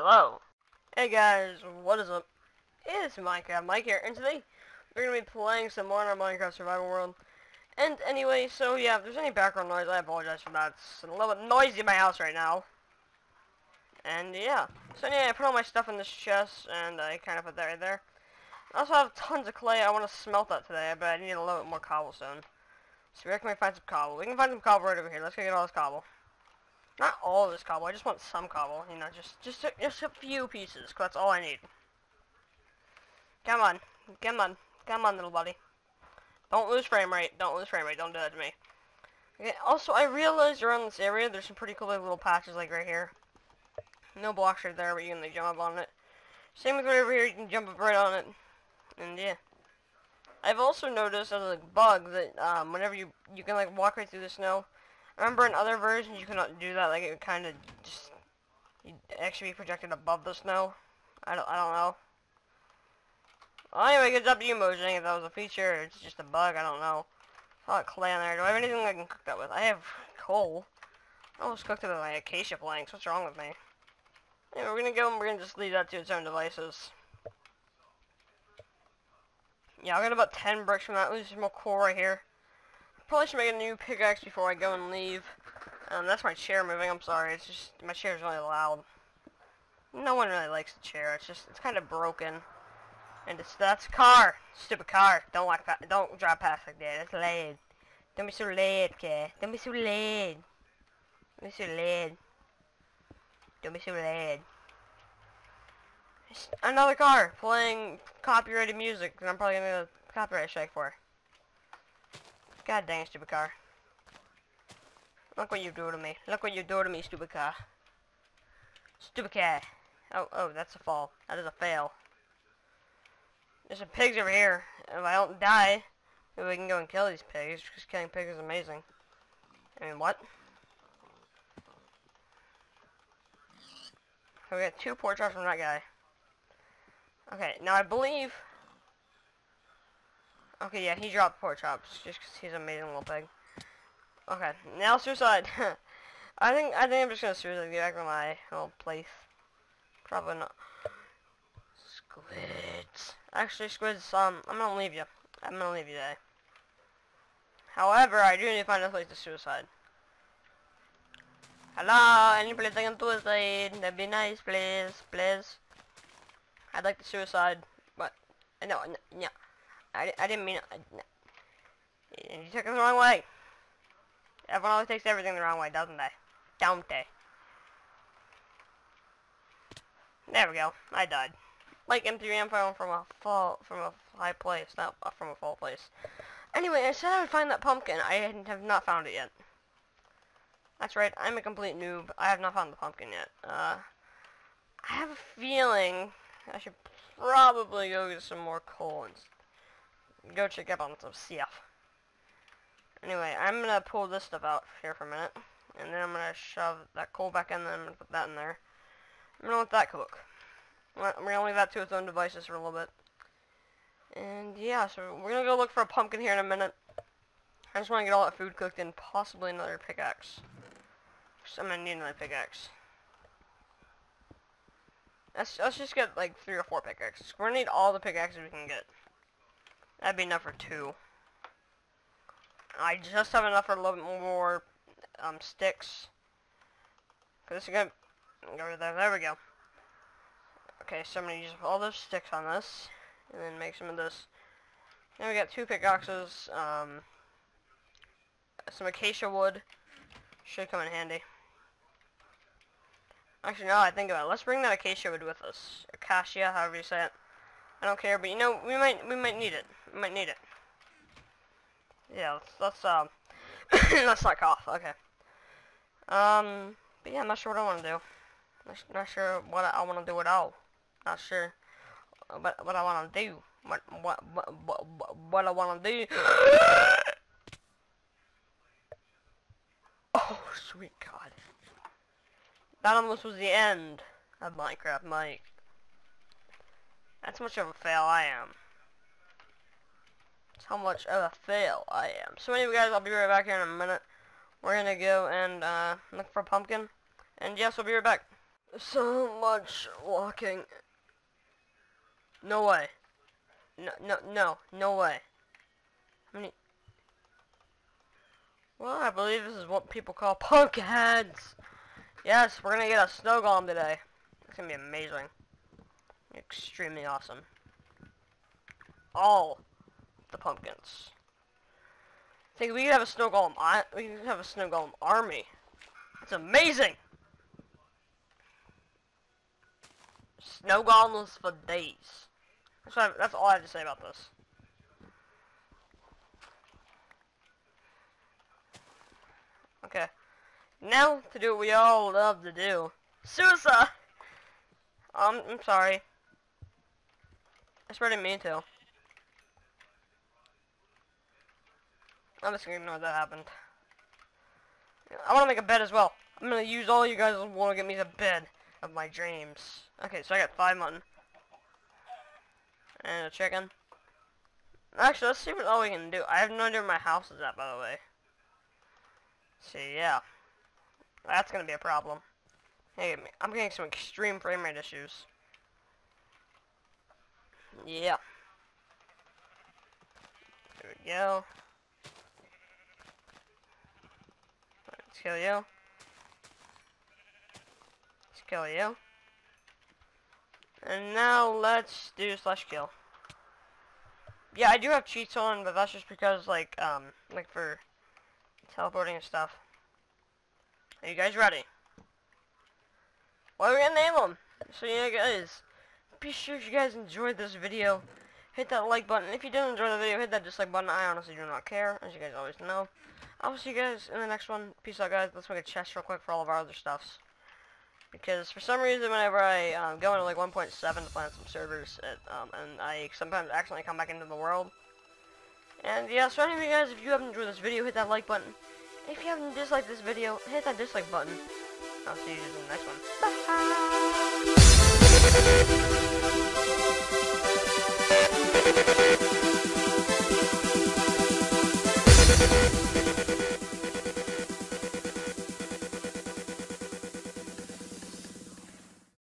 Hello. Hey guys, what is up? It's Minecraft Mike here, and today we're going to be playing some more in our Minecraft Survival World. And anyway, so yeah, if there's any background noise, I apologize for that. It's a little bit noisy in my house right now. And yeah, so anyway, I put all my stuff in this chest, and I kind of put that right there. I also have tons of clay. I want to smelt that today, but I need a little bit more cobblestone. So where can we find some cobble? We can find some cobble right over here. Let's go get all this cobble. Not all of this cobble. I just want some cobble. You know, just just a, just a few pieces. Cause that's all I need. Come on, come on, come on, little buddy. Don't lose frame rate. Don't lose frame rate. Don't do that to me. Okay. Also, I realized around this area there's some pretty cool like, little patches like right here. No blocks right there, but you can like, jump up on it. Same with right over here. You can jump up right on it. And yeah. I've also noticed as a bug that um, whenever you you can like walk right through the snow remember in other versions you cannot do that, like it kind of just, you'd actually be projected above the snow. I don't, I don't know. Well, anyway, good up to you, Mojang, if that was a feature, it's just a bug, I don't know. Saw clay on there. Do I have anything I can cook that with? I have coal. I almost cooked it with my acacia planks. What's wrong with me? Anyway, we're gonna go and we're gonna just leave that to its own devices. Yeah, I got about 10 bricks from that. There's some more coal right here. Probably should make a new pickaxe before I go and leave. Um, that's my chair moving. I'm sorry. It's just my chair is really loud. No one really likes the chair. It's just it's kind of broken. And it's that's a car. Stupid car. Don't walk past. Don't drive past like that. that's late. Don't be so late, okay? Don't be so late. Don't be so late. Don't be so. It's another car playing copyrighted music, and I'm probably gonna get a copyright strike for. God dang, stupid car. Look what you do to me. Look what you do to me, stupid car. Stupid car. Oh, oh, that's a fall. That is a fail. There's some pigs over here. If I don't die, maybe we can go and kill these pigs, because killing pigs is amazing. I mean, what? So we got two chops from that guy. Okay, now I believe Okay, yeah, he dropped pork chops just because he's an amazing little pig. Okay, now suicide. I think I think I'm just gonna suicide get back to my old place. Probably not. Squids. Actually, squids. Um, I'm gonna leave you. I'm gonna leave you there. However, I do need to find a place to suicide. Hello, any place I can suicide? That'd be nice, please, please. I'd like to suicide, but no, no, no. I, I didn't mean it. You took it the wrong way. Everyone always takes everything the wrong way, doesn't they? Don't they? There we go. I died. Like M3M fell from a fall from a high place, not from a fall place. Anyway, I said I would find that pumpkin. I have not found it yet. That's right, I'm a complete noob. I have not found the pumpkin yet. Uh, I have a feeling I should probably go get some more coal and go check up on some stuff. Anyway, I'm gonna pull this stuff out here for a minute, and then I'm gonna shove that coal back in, there and I'm put that in there. I'm gonna let that cook. We're gonna leave that to its own devices for a little bit. And yeah, so we're gonna go look for a pumpkin here in a minute. I just want to get all that food cooked and possibly another pickaxe. So I'm gonna need another pickaxe. Let's, let's just get like three or four pickaxes. We're gonna need all the pickaxes we can get. That'd be enough for two. I just have enough for a little more um, sticks. This is gonna go there. There we go. Okay, so I'm gonna use all those sticks on this, and then make some of this. Then we got two pickaxes, um, some acacia wood. Should come in handy. Actually, now I think about it, let's bring that acacia wood with us. Acacia, however you say it. I don't care, but you know, we might we might need it. We might need it. Yeah, let's, let's um let's start off. Okay. Um, but yeah, I'm not sure what I want to do. Not, not sure what I, I want to do at all. Not sure what what I want to do. What what what what, what I want to do. oh, sweet God. That almost was the end of Minecraft Mike. That's how much of a fail I am. That's how much of a fail I am. So anyway guys, I'll be right back here in a minute. We're gonna go and uh, look for pumpkin. And yes, we'll be right back. So much walking. No way. No, no, no, no way. How many? Well, I believe this is what people call pumpkins. Yes, we're gonna get a snow golem today. It's gonna be amazing. Extremely awesome. All the pumpkins. I think we could have a snow golem. We could have a snow golem army. It's amazing. Snow golems for days. That's, I, that's all I have to say about this. Okay. Now to do what we all love to do. Suicide! Um, I'm sorry. I swear I mean to. I'm just gonna ignore that happened. I want to make a bed as well. I'm gonna use all you guys want to get me the bed of my dreams. Okay, so I got five mutton. And a chicken. Actually, let's see what all we can do. I have no idea where my house is at, by the way. See, yeah. That's gonna be a problem. Hey, I'm getting some extreme frame rate issues. Yeah. There we go. Let's kill you. Let's kill you. And now let's do slash kill. Yeah, I do have cheats on, but that's just because, like, um, like for teleporting and stuff. Are you guys ready? What are we gonna name them? So yeah, guys, be sure if you guys enjoyed this video, hit that like button. If you didn't enjoy the video, hit that dislike button. I honestly do not care, as you guys always know. I will see you guys in the next one. Peace out, guys. Let's make a chest real quick for all of our other stuffs. Because for some reason, whenever I um, go into like 1.7 to plan some servers, it, um, and I sometimes accidentally come back into the world. And yeah, so anyway, guys, if you haven't enjoyed this video, hit that like button. If you haven't disliked this video, hit that dislike button. I'll see you guys in the next one. Bye!